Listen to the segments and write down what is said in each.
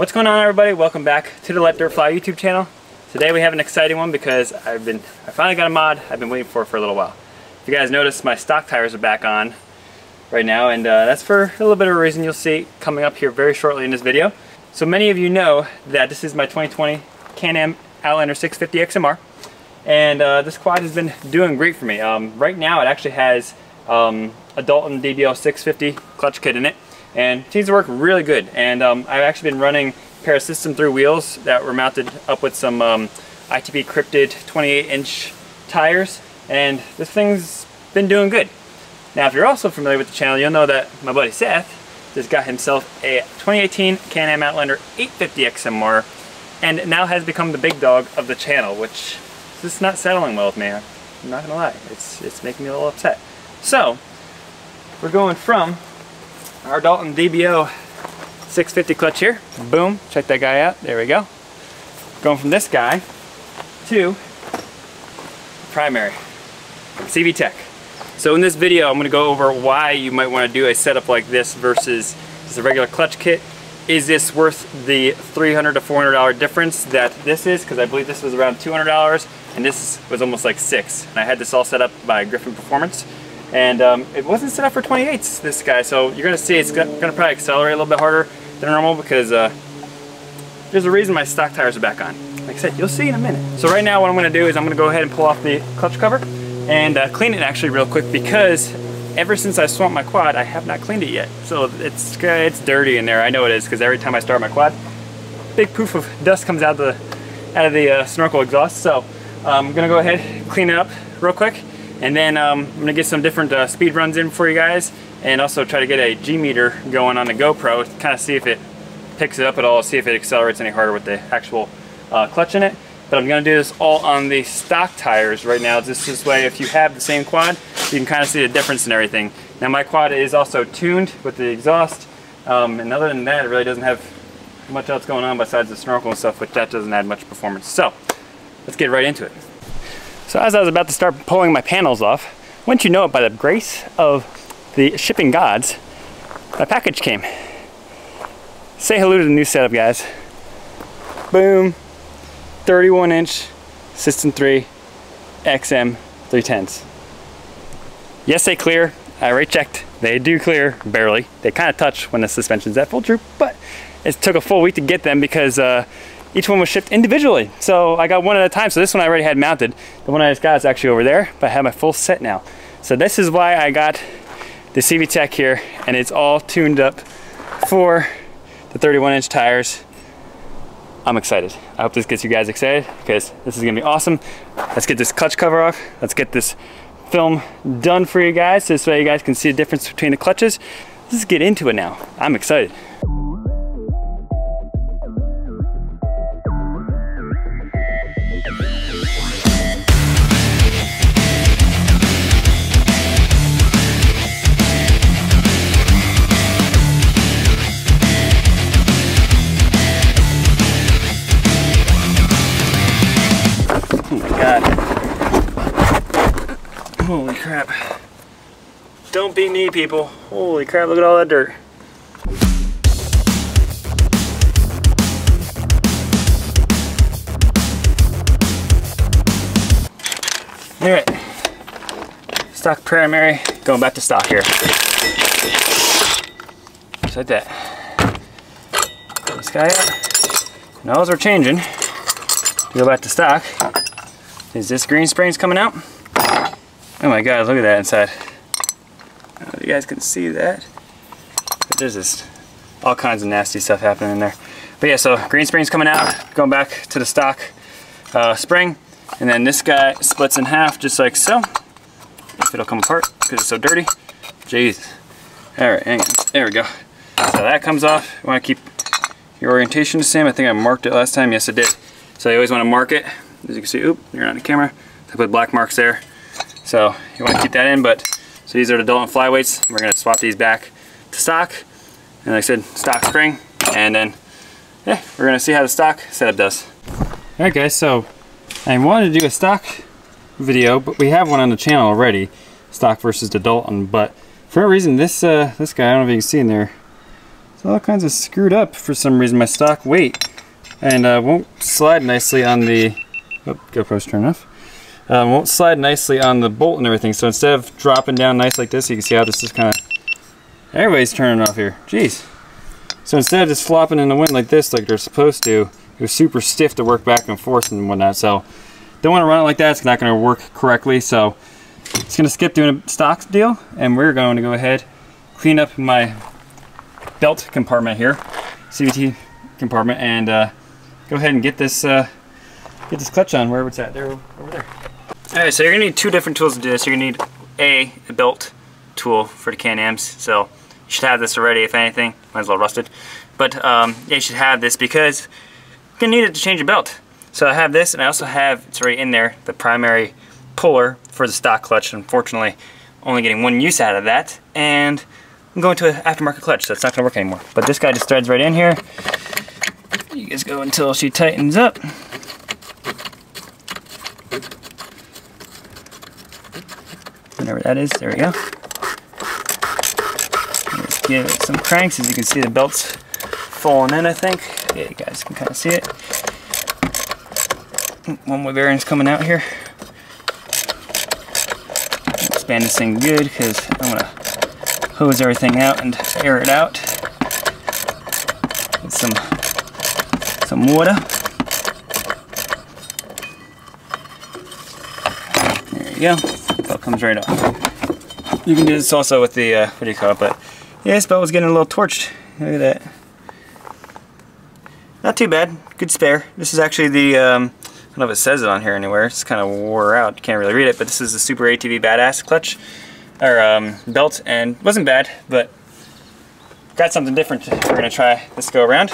What's going on everybody? Welcome back to the Let Dirt Fly YouTube channel. Today we have an exciting one because I've been, I finally got a mod I've been waiting for for a little while. If you guys noticed, my stock tires are back on right now and uh, that's for a little bit of a reason you'll see coming up here very shortly in this video. So many of you know that this is my 2020 Can-Am Outlander 650 XMR and uh, this quad has been doing great for me. Um, right now it actually has um, a Dalton DBO 650 clutch kit in it and seems to work really good. And um, I've actually been running a pair of System 3 wheels that were mounted up with some um, ITP Cryptid 28 inch tires and this thing's been doing good. Now if you're also familiar with the channel you'll know that my buddy Seth just got himself a 2018 Can-Am Outlander 850 XMR and now has become the big dog of the channel which is just not settling well with me. I'm not gonna lie, it's, it's making me a little upset. So, we're going from our Dalton DBO 650 clutch here. Boom, check that guy out. There we go. Going from this guy to primary, CV Tech. So in this video, I'm gonna go over why you might wanna do a setup like this versus just a regular clutch kit. Is this worth the 300 to $400 difference that this is? Because I believe this was around $200 and this was almost like six. And I had this all set up by Griffin Performance. And um, it wasn't set up for 28s, this guy, so you're gonna see it's gonna probably accelerate a little bit harder than normal because uh, there's a reason my stock tires are back on. Like I said, you'll see in a minute. So right now what I'm gonna do is I'm gonna go ahead and pull off the clutch cover and uh, clean it actually real quick because ever since I swamped my quad, I have not cleaned it yet. So it's it's dirty in there. I know it is because every time I start my quad, big poof of dust comes out of the out of the uh, snorkel exhaust. So um, I'm gonna go ahead, clean it up real quick, and then um, I'm gonna get some different uh, speed runs in for you guys and also try to get a G meter going on the GoPro to kind of see if it picks it up at all, see if it accelerates any harder with the actual uh, clutch in it. But I'm gonna do this all on the stock tires right now. Just this way, if you have the same quad, you can kind of see the difference in everything. Now my quad is also tuned with the exhaust, um, and other than that, it really doesn't have much else going on besides the snorkel and stuff, which that doesn't add much performance. So, let's get right into it. So as I was about to start pulling my panels off, wouldn't you know it by the grace of the shipping gods, my package came. Say hello to the new setup, guys. Boom. 31 inch System 3 XM 310s. Yes, they clear. I already checked. They do clear, barely. They kind of touch when the suspension's at full droop, but it took a full week to get them because uh, each one was shipped individually. So I got one at a time. So this one I already had mounted. The one I just got is actually over there, but I have my full set now. So this is why I got the CV Tech here and it's all tuned up for the 31 inch tires. I'm excited. I hope this gets you guys excited because this is gonna be awesome. Let's get this clutch cover off. Let's get this film done for you guys. This way you guys can see the difference between the clutches. Let's get into it now. I'm excited. Crap. Don't be me, people. Holy crap, look at all that dirt. Alright. Stock primary, going back to stock here. Just like that. This guy up. Now as we're changing, go back to stock. Is this green springs coming out? Oh my god, look at that inside. you guys can see that. But there's just all kinds of nasty stuff happening in there. But yeah, so green spring's coming out, going back to the stock uh, spring. And then this guy splits in half just like so. If it'll come apart because it's so dirty. Jeez. Alright, hang on. There we go. So that comes off. You want to keep your orientation the same. I think I marked it last time. Yes, I did. So you always want to mark it. As you can see, oop, you're not on the camera. I put black marks there. So you want to keep that in, but so these are the Dalton flyweights. We're going to swap these back to stock. And like I said, stock spring. And then, yeah, we're going to see how the stock setup does. Alright guys, so I wanted to do a stock video, but we have one on the channel already, stock versus the Dalton. But for a reason, this uh, this guy, I don't know if you can see in there, it's all kinds of screwed up for some reason, my stock weight. And uh, won't slide nicely on the, oh, GoPro's turned off. Um, won't slide nicely on the bolt and everything. So instead of dropping down nice like this, you can see how this is kind of, everybody's turning off here. Jeez. So instead of just flopping in the wind like this, like they're supposed to, it was super stiff to work back and forth and whatnot. So don't want to run it like that. It's not going to work correctly. So it's going to skip doing a stock deal. And we're going to go ahead, clean up my belt compartment here, CVT compartment, and uh, go ahead and get this uh, get this clutch on wherever it's at. There, over there. All right, so you're gonna need two different tools to do this. You're gonna need a, a belt tool for the Can-Ams. So you should have this already, if anything. Mine's a little rusted. But um, yeah, you should have this because you're gonna need it to change your belt. So I have this, and I also have, it's right in there, the primary puller for the stock clutch. Unfortunately, only getting one use out of that. And I'm going to an aftermarket clutch, so it's not going to work anymore. But this guy just threads right in here. You guys go until she tightens up. Whatever that is, there we go. Let's give it some cranks. As you can see, the belt's falling in, I think. Yeah, you guys can kind of see it. One more bearing's coming out here. Expand this thing good because I'm going to hose everything out and air it out with some some water. There you go. Comes right off. You can do this also with the uh, what do you call it? But yeah, this belt was getting a little torched. Look at that. Not too bad. Good spare. This is actually the um, I don't know if it says it on here anywhere. It's kind of wore out. Can't really read it, but this is the Super ATV Badass clutch or um, belt and wasn't bad, but got something different we're gonna try this go around.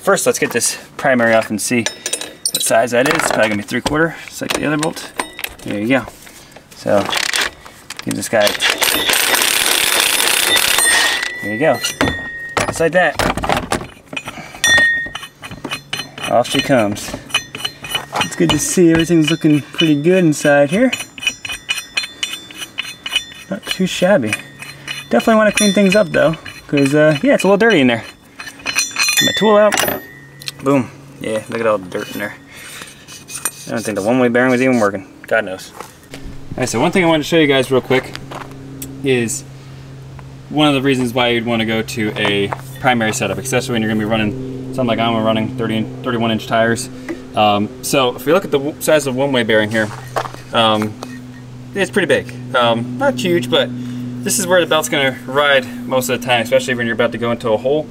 First, let's get this primary off and see what size that is. It's probably gonna be three quarter, just like the other bolt. There you go. So, give this guy, there you go. Just like that. Off she comes. It's good to see everything's looking pretty good inside here. Not too shabby. Definitely want to clean things up though, because uh, yeah, it's a little dirty in there. Get my tool out. Boom. Yeah, look at all the dirt in there. I don't think the one-way bearing was even working. God knows. Alright, so one thing I wanted to show you guys real quick is one of the reasons why you'd want to go to a primary setup, especially when you're going to be running something like I'm running 30 31 inch tires. Um, so if we look at the size of one-way bearing here, um, it's pretty big. Um, not huge, but this is where the belt's going to ride most of the time, especially when you're about to go into a hole.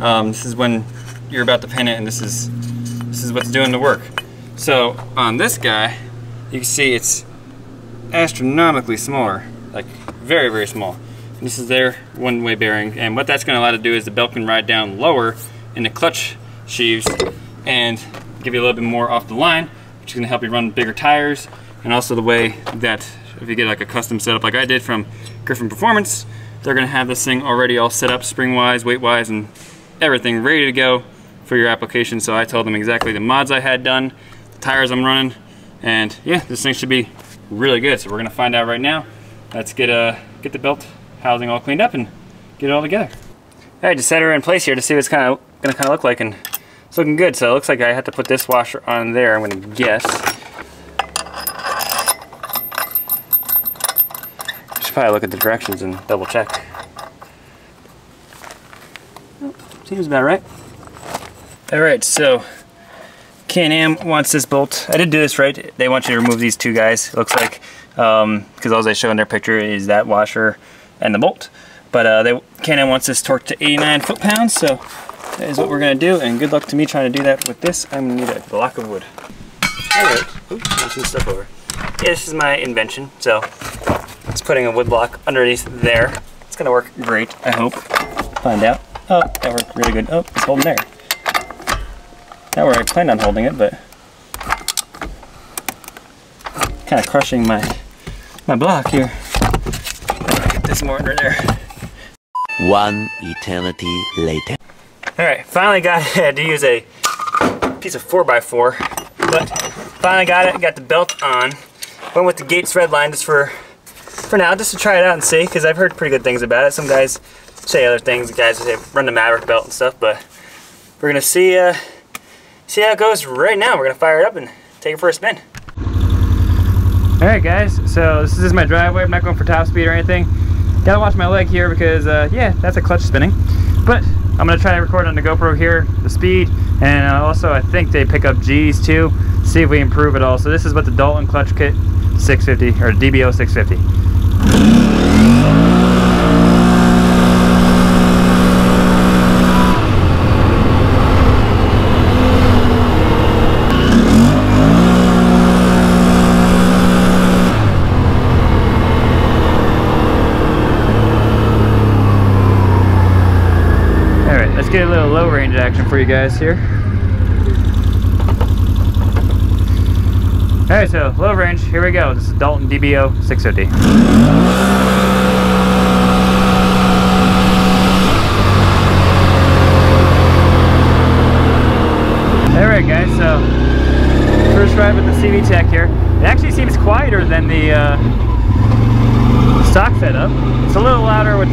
Um, this is when you're about to pin it, and this is this is what's doing the work. So on this guy, you can see it's astronomically smaller, like very very small. And this is their one-way bearing, and what that's going to allow to do is the belt can ride down lower in the clutch sheaves and give you a little bit more off the line, which is to help you run bigger tires and also the way that if you get like a custom setup like I did from Griffin Performance, they're gonna have this thing already all set up spring-wise, weight-wise, and everything ready to go for your application. So I told them exactly the mods I had done, the tires I'm running, and yeah, this thing should be really good. So we're gonna find out right now. Let's get uh, get the belt housing all cleaned up and get it all together. All right, just set her in place here to see what it's kind of gonna kind of look like, and it's looking good. So it looks like I have to put this washer on there. I'm gonna guess. Should probably look at the directions and double check. seems about right. Alright, so Can-Am wants this bolt. I did do this right. They want you to remove these two guys, looks like, because um, all they show in their picture is that washer and the bolt. But uh, they Can-Am wants this torqued to 89 foot-pounds, so that is what we're going to do, and good luck to me trying to do that with this. I'm going to need a block of wood. Alright, oops, some stuff over. Yeah, this is my invention, so it's putting a wood block underneath there. It's gonna work great, I hope. Find out. Oh, that worked really good. Oh, it's holding there. Not where I planned on holding it, but kind of crushing my my block here. Get this more under there. One eternity later. Alright, finally got I had to use a piece of 4x4, but finally got it, got the belt on. Went with the Gates Redline just for for now, just to try it out and see, because I've heard pretty good things about it. Some guys say other things. Guys say run the Maverick belt and stuff, but we're gonna see uh, see how it goes right now. We're gonna fire it up and take it for a spin. All right, guys. So this is my driveway. I'm not going for top speed or anything. Gotta watch my leg here because uh, yeah, that's a clutch spinning. But I'm gonna try to record on the GoPro here the speed, and uh, also I think they pick up G's too. See if we improve it all. So this is what the Dalton clutch kit 650 or DBO 650. Alright, let's get a little low range action for you guys here. Alright, so low range, here we go. This is Dalton DBO 650. Alright guys, so first ride with the CV Tech here. It actually seems quieter than the uh, stock setup. It's a little louder with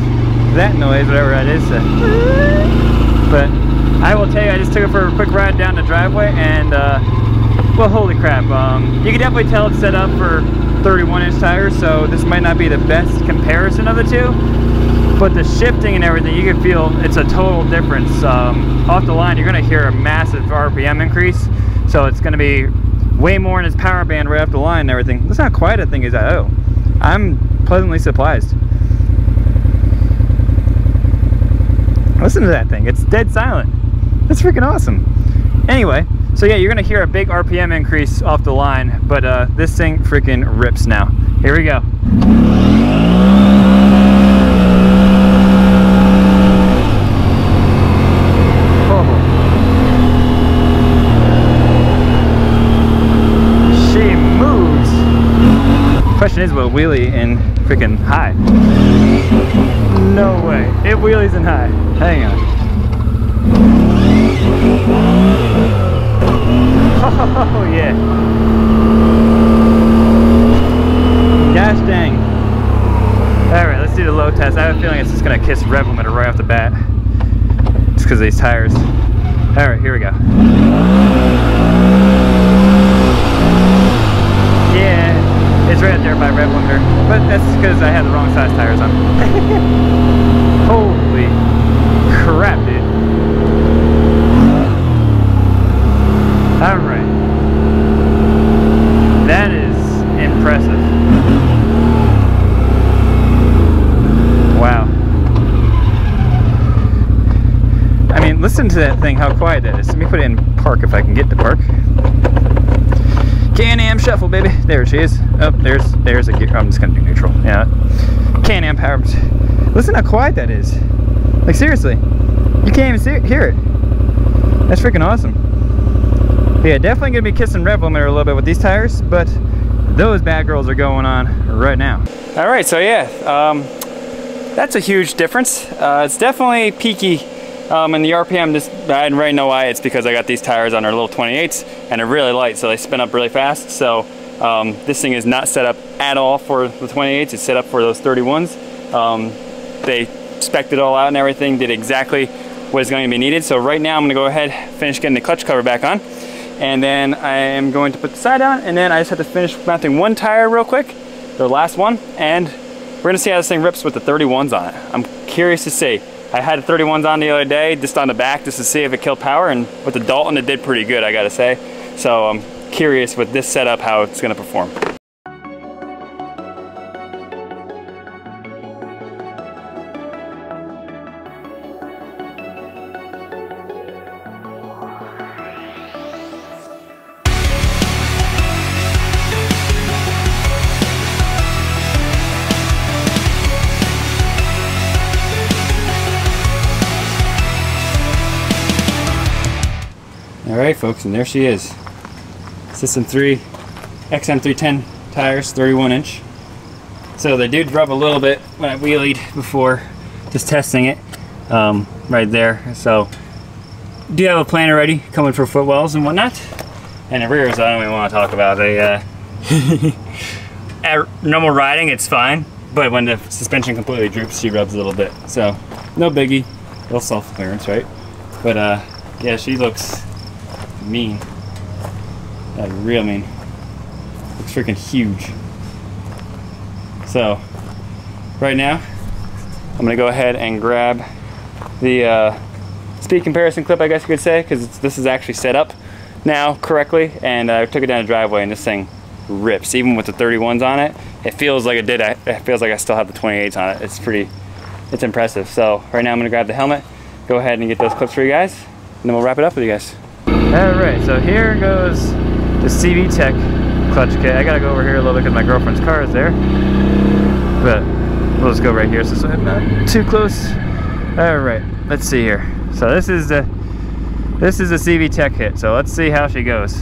that noise, whatever that is. But I will tell you, I just took it for a quick ride down the driveway and, uh, well, holy crap. Um, you can definitely tell it's set up for 31 inch tires, so this might not be the best comparison of the two. But the shifting and everything, you can feel it's a total difference. Um, off the line, you're gonna hear a massive RPM increase. So it's gonna be way more in its power band right off the line and everything. That's not quite a thing is. I oh. I'm pleasantly surprised. Listen to that thing, it's dead silent. That's freaking awesome. Anyway, so yeah, you're gonna hear a big RPM increase off the line, but uh, this thing freaking rips now. Here we go. She moves. Question is, will wheelie in freaking high? No way. It wheelies in high. Hang on. Oh yeah. Gosh dang. Alright, let's do the low test. I have a feeling it's just gonna kiss rev limiter right off the bat. Just because of these tires. Alright, here we go. Yeah, it's right there by rev limiter. But that's because I had the wrong size tires on. Holy crap, dude. Alright. That is impressive. Wow. I mean, listen to that thing, how quiet that is. Let me put it in park if I can get to park. Can-Am shuffle, baby. There she is. Oh, there's there's a gear. I'm just gonna do neutral. Yeah. Can-Am power. Listen how quiet that is. Like seriously, you can't even see, hear it. That's freaking awesome. Yeah, definitely gonna be kissing rev limiter a little bit with these tires, but those bad girls are going on right now. All right, so yeah, um, that's a huge difference. Uh, it's definitely peaky um, and the RPM, just, I really know why. It's because I got these tires on our little 28s and they're really light, so they spin up really fast. So um, this thing is not set up at all for the 28s. It's set up for those 31s. Um, they spec'd it all out and everything, did exactly what is going to be needed. So right now I'm gonna go ahead, and finish getting the clutch cover back on. And then I am going to put the side on and then I just have to finish mounting one tire real quick, the last one, and we're gonna see how this thing rips with the 31s on it. I'm curious to see. I had 31s on the other day, just on the back, just to see if it killed power, and with the Dalton, it did pretty good, I gotta say. So I'm curious with this setup how it's gonna perform. All right, folks, and there she is. System 3 XM310 tires, 31 inch. So they did rub a little bit when I wheelied before just testing it um, right there. So do you have a plan already coming for footwells and whatnot? And the rears, I don't even want to talk about. They, uh, at normal riding, it's fine. but when the suspension completely droops, she rubs a little bit. So, no biggie. Little self-clearance, right? But uh, yeah, she looks mean. Like real mean. Looks freaking huge. So, right now, I'm gonna go ahead and grab the uh, speed comparison clip, I guess you could say, because this is actually set up now correctly, and I took it down the driveway, and this thing rips. Even with the 31s on it, it feels like it did. It feels like I still have the 28s on it. It's pretty, it's impressive. So right now I'm gonna grab the helmet, go ahead and get those clips for you guys, and then we'll wrap it up with you guys. All right, so here goes the CV Tech clutch kit. I gotta go over here a little bit because my girlfriend's car is there, but we'll just go right here so I'm not too close. All right, let's see here. So this is the this is the CV Tech hit. So let's see how she goes.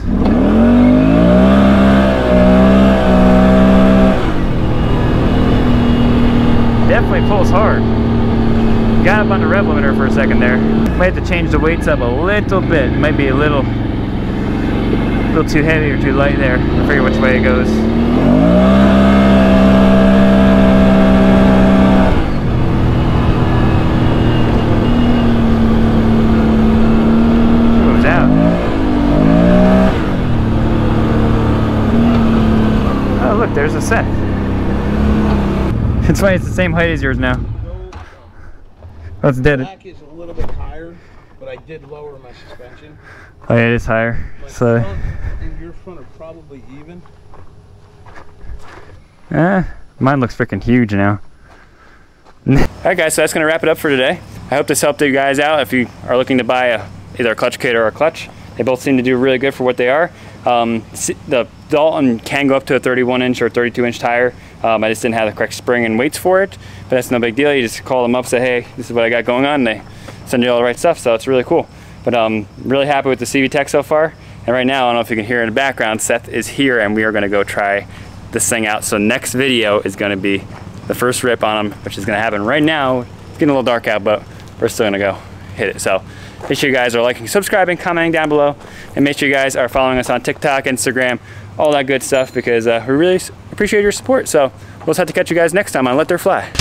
Definitely pulls hard. Got up on the rev limiter for a second there. Might have to change the weights up a little bit. Might be a little, little too heavy or too light there. I figure which way it goes. Oh look, there's a set. It's funny, it's the same height as yours now. That's dead. Back is a little bit higher, but I did lower my suspension. Oh yeah, it is higher. My So, front and your front are probably even. eh, mine looks freaking huge now. Alright guys, so that's going to wrap it up for today. I hope this helped you guys out if you are looking to buy a, either a clutch kit or a clutch. They both seem to do really good for what they are. Um, the Dalton can go up to a 31 inch or 32 inch tire. Um, I just didn't have the correct spring and weights for it, but that's no big deal. You just call them up, say, hey, this is what I got going on, and they send you all the right stuff, so it's really cool. But um, really happy with the CV Tech so far. And right now, I don't know if you can hear in the background, Seth is here, and we are going to go try this thing out. So next video is going to be the first rip on them, which is going to happen right now. It's getting a little dark out, but we're still going to go hit it. So make sure you guys are liking, subscribing, commenting down below, and make sure you guys are following us on TikTok, Instagram, all that good stuff because uh, we really appreciate your support. So we'll just have to catch you guys next time on Let Dirt Fly.